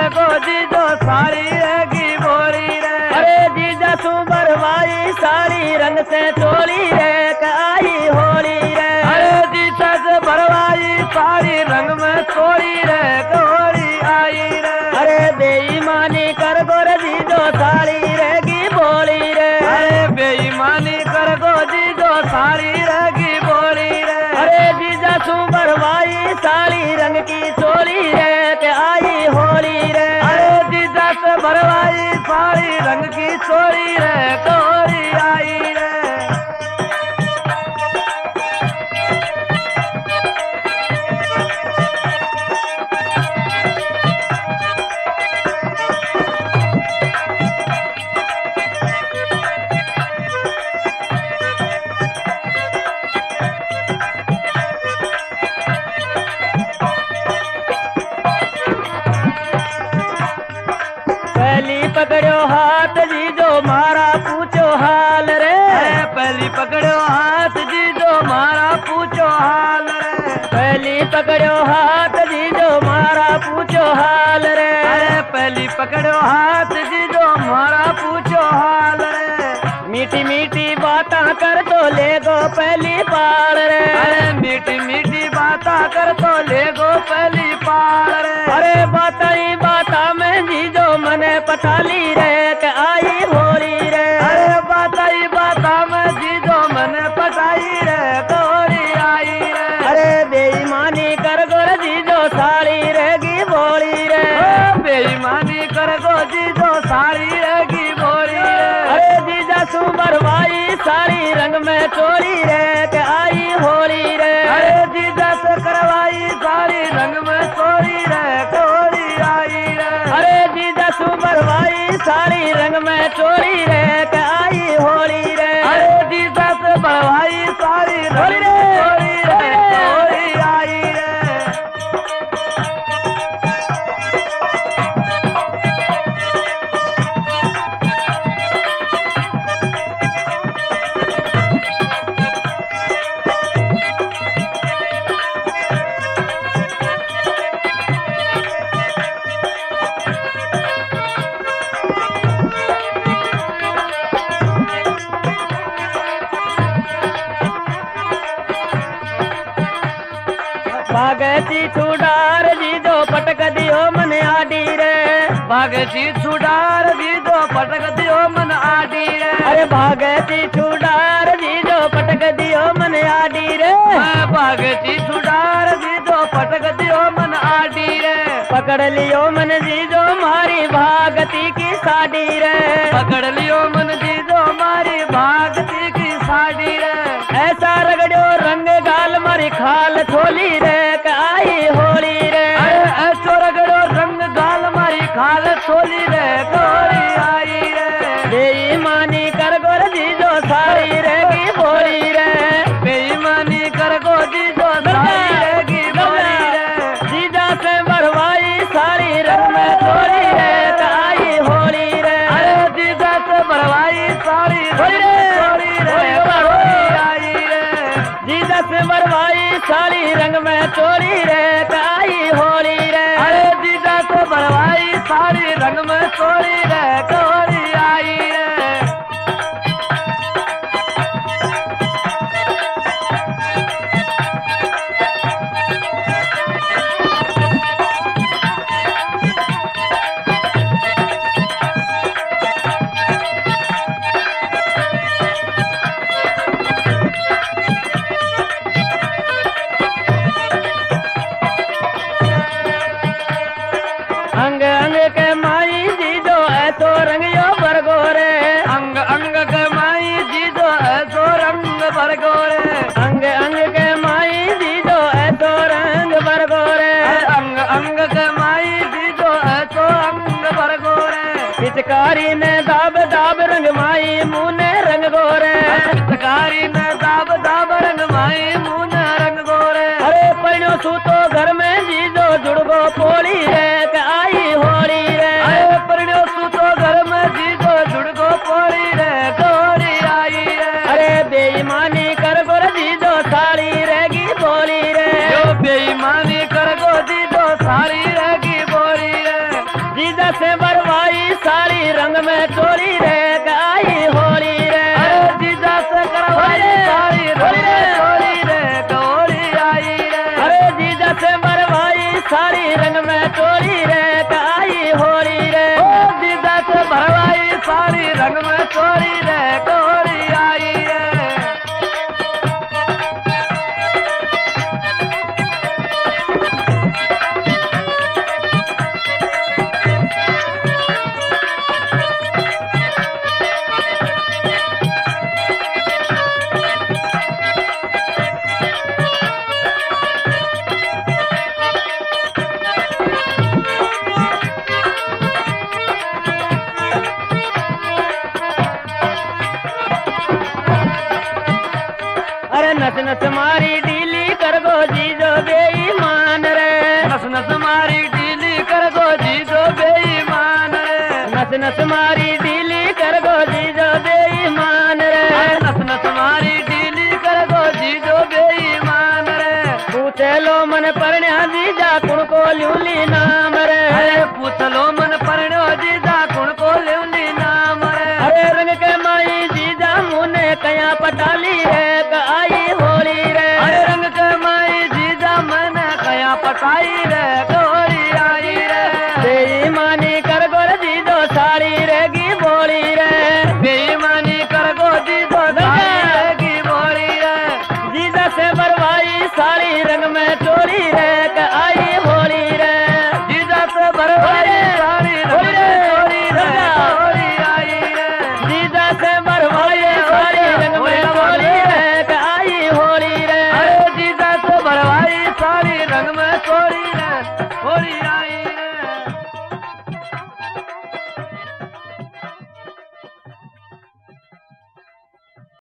कर गो जीजो, सारी रहेगी बोली रे। अरे जीजा तू बरवाई सारी रंग से चोली रे आई होली जीजा पहली पकड़ो हाथ जी जो मारा पूछो हाल रे। अरे पहली पकड़ो हाथ जी जो मारा पूछो हाल रे। मीठी मीठी बात कर तो ले गो पहली पाल रे। अरे मीठी मीठी बाता कर तो ले गो पहली रंग में कोरी रे, कोरी आई रे। अरे जी सु बरवाई साड़ी रंग में चोरी रे आई होली। भागती छुडार दो पटक दियो मन आडी रे। भगती छुडार दो पटक दियो मन आडी रे। अरे भागती छुडार जीजो पटक दियो मन आडी रे। भगती छुडार दो पटक दियो मन आडी रे। पकड़ लियो मन जीजो मारी भागती की साड़ी रे। पकड़ लियो मन जीजो मारी भागती की साड़ी बेईमानी कर गोर जीजो सारी रहेगी बोली रे बेईमानी कर गो जीजो साड़ी रहेगी बोली रे जीजा से मरवाई सारी रंग में चोरी रे आई होली रे अरे जीजा से भरवाई सारी होली रे। छोली रे। गोरी आई रे जीजा से मरवाई साड़ी रंग में चोरी रे आई होली रे अरे जीजा से भरवाई साड़ी रंग में छोली रे पिचकारी ने दाब दाब रंग माई मुँह ने रंग गोरे। पिचकारी ने दाब दाब रंग माई मुँह रंग गोरे। अरे पढ़ो सूतो घर में जीजो जुड़गो पोली रे आई होली रे। अरे पढ़ो सूतो घर में जीजो जुड़गो पोली रे गोरी आई रे। अरे बेईमानी कर गोर जीजो साड़ी रेगी बोली रे। बेईमानी कर गो जीजो साड़ी रेगी बोली रे। जीजा जैसे चोरी रे गाई होली रे। जीजा से करवाई सारी होली रे चोरी रे होली आई रे। अरे। जीजा से मरवाई सारी रंग में चोरी रे आई होली रे। ओ। जीजा से भरवाई सारी रंग में चोरी रे नस मारी डीली कर गो जीजो बेईमान रे। नस नस मारी डीली कर गो जी जो बेईमान रे। पूछ लो मन परण्या जीजा कुण को ल्यूली नाम रे। पूछ लो मन